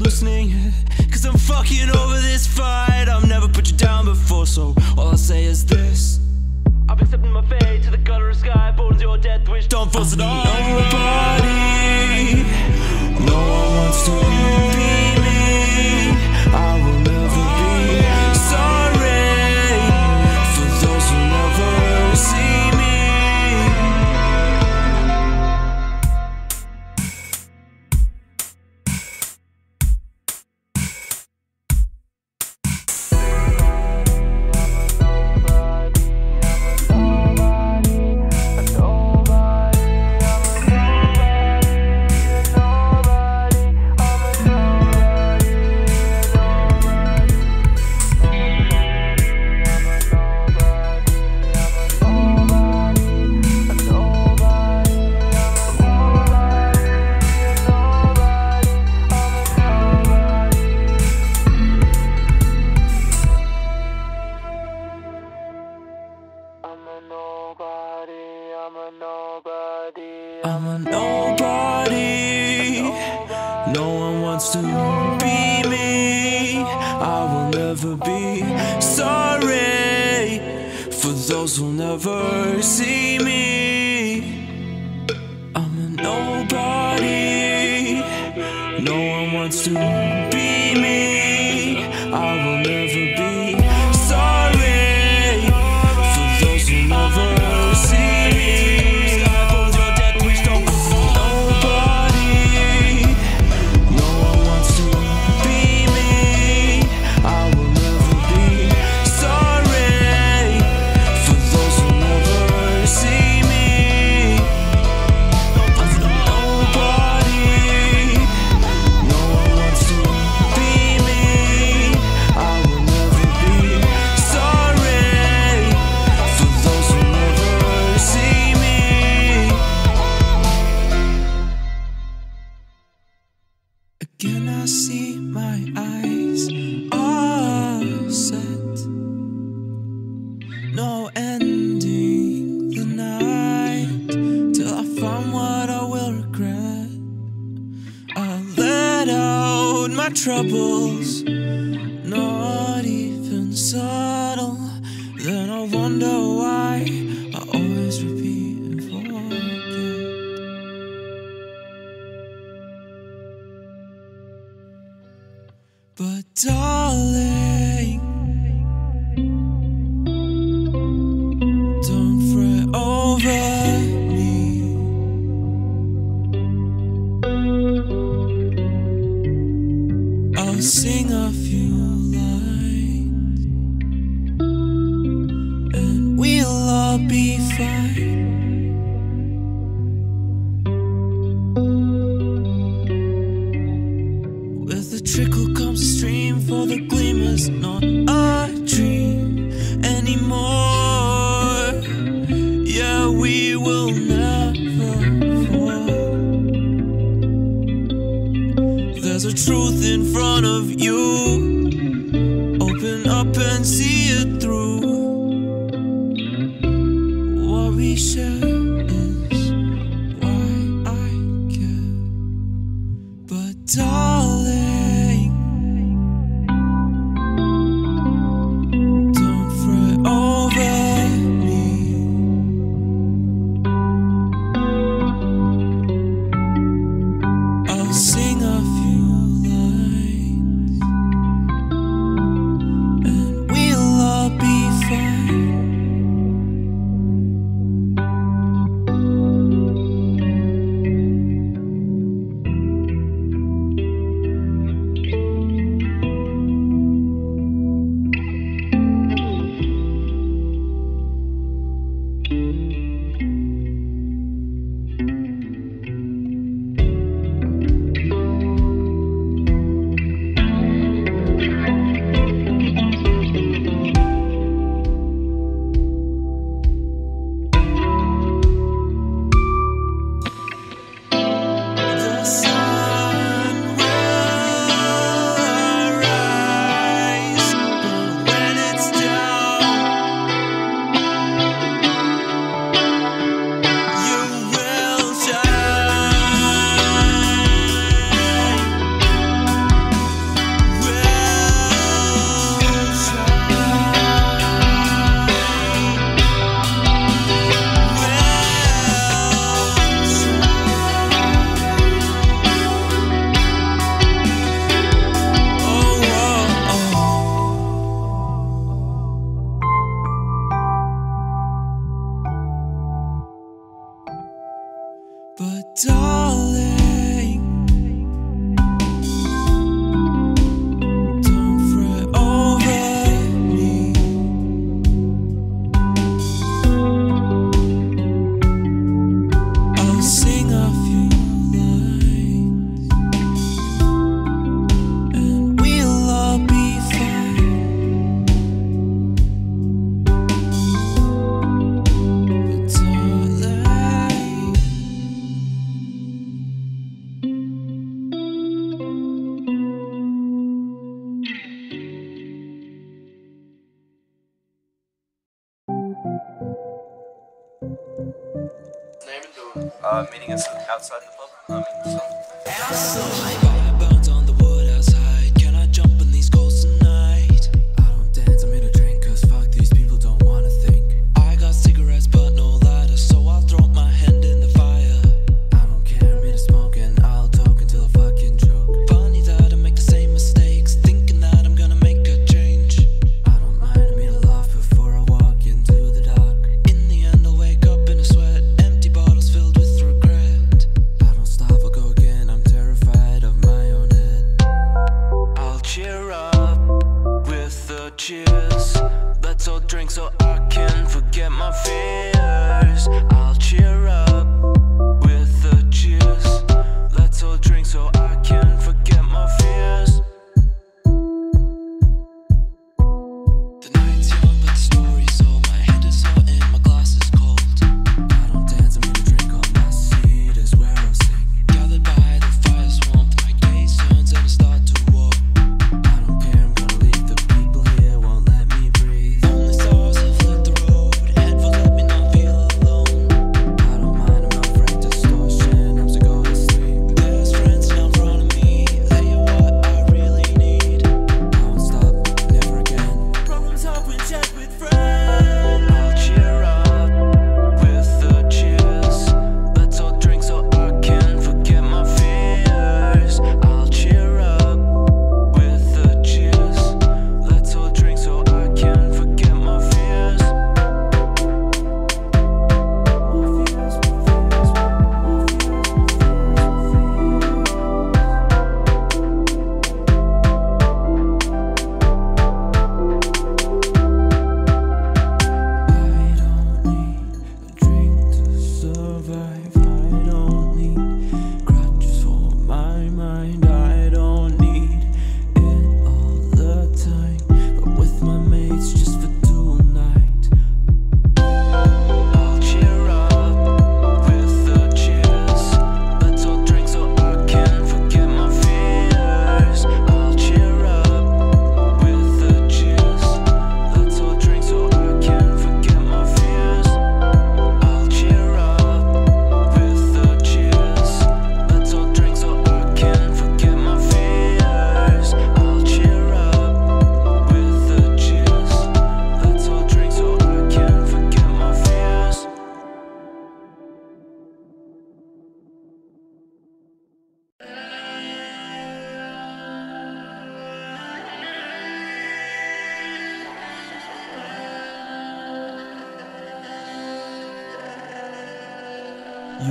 listening Cause I'm fucking over this fight. I've never put you down before So all I say is this. I've accepted my fate to the gutter of sky Born your death wish. Don't force it on Nobody No one wants to be ever see me. I'm a nobody, no one wants to. But darling, don't fret over me. I'll sing a few lines, and we'll all be fine. With a trickle darling. meeting us outside the pub. So.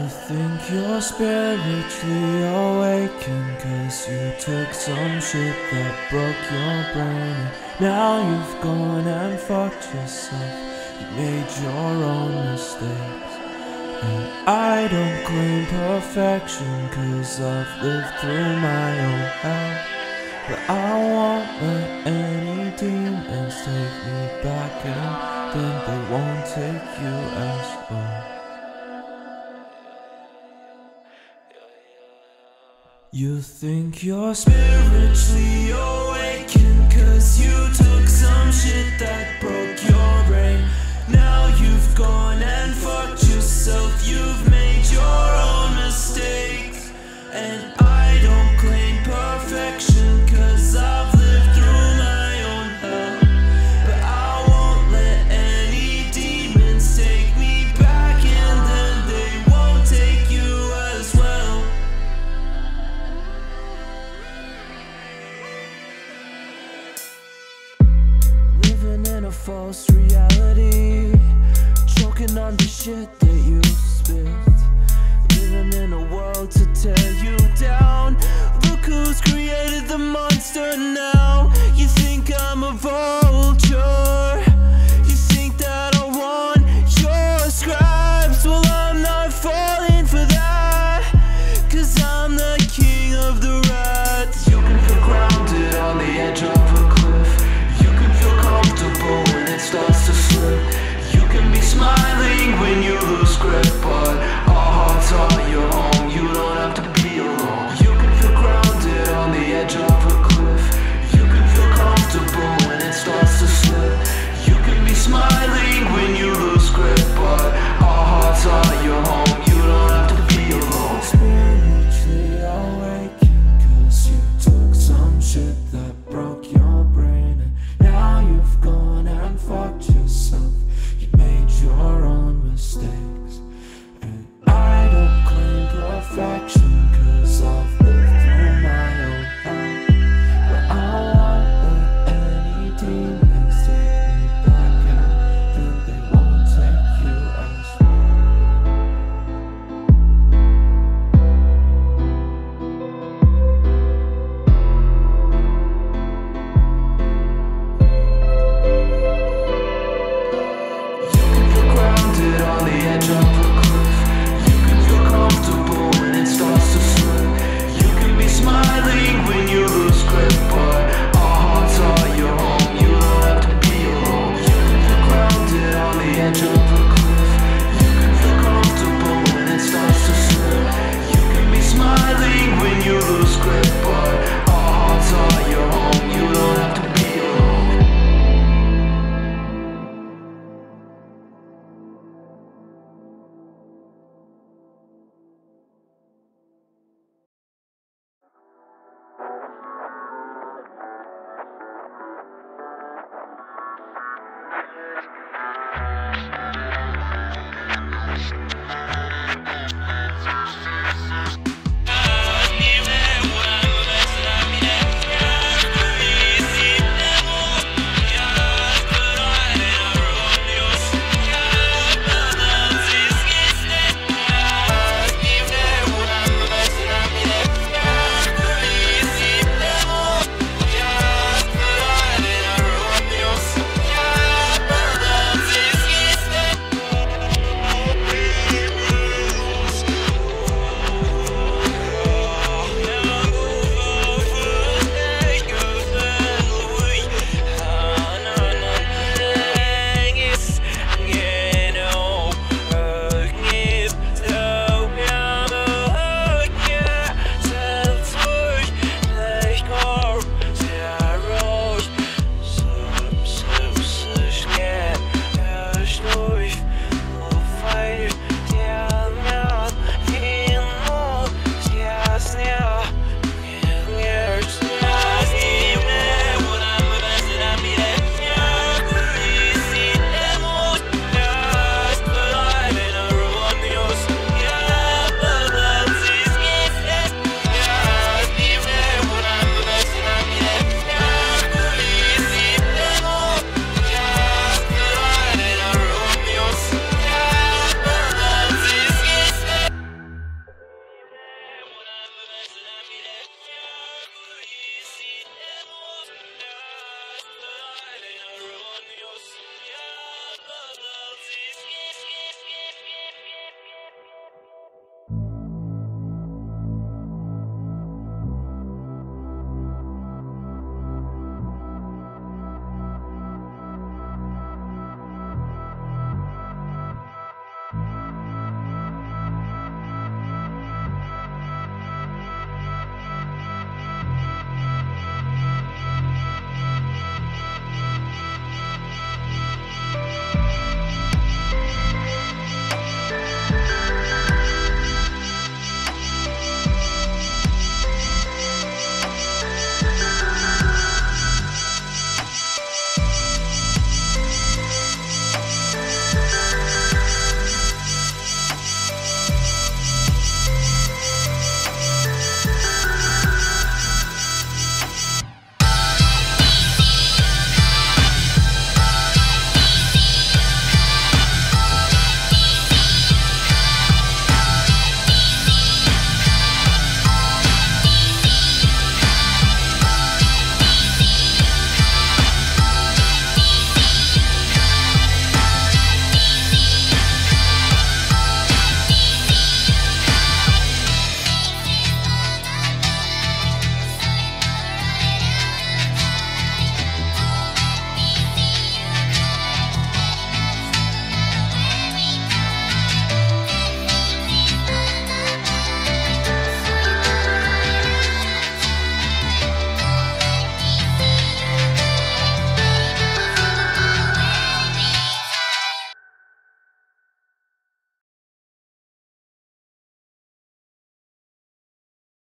I think you're spiritually awakened Cause you took some shit that broke your brain. Now you've gone and fucked yourself. You made your own mistakes. And I don't claim perfection Cause I've lived through my own hell. But I won't let any demons take me back And then they won't take you as well. You think you're spiritually awakened Cause you took some shit that false reality. Choking on the shit that you spit. Living in a world to tear you down. Look who's created the monster now. You think I'm a vulture.